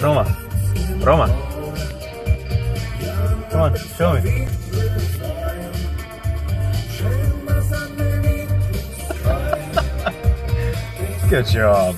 Roma. Roma. Come on, show me. Good job.